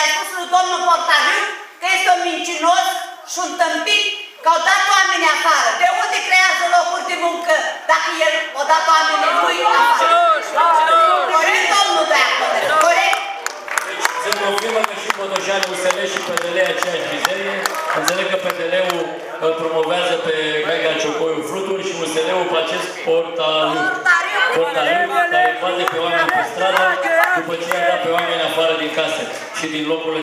le-a spus lui domnul Portariu că este un mincinos și un tâmpit că au dat oamenii afară. De unde creează locuri de muncă dacă el a dat oamenii lui afară? Corect, domnul Deacon? Corect? Se confirmă că și Botoșani, USL și PDL e aceeași mizerie. Înțeleg că PDL-ul îl promovează pe Mega Ciocoiu Fluturi și USL-ul pe acest portariu. Portariu care bate pe oameni pe stradă după ce i-a dat pe oameni afară din case și din locurile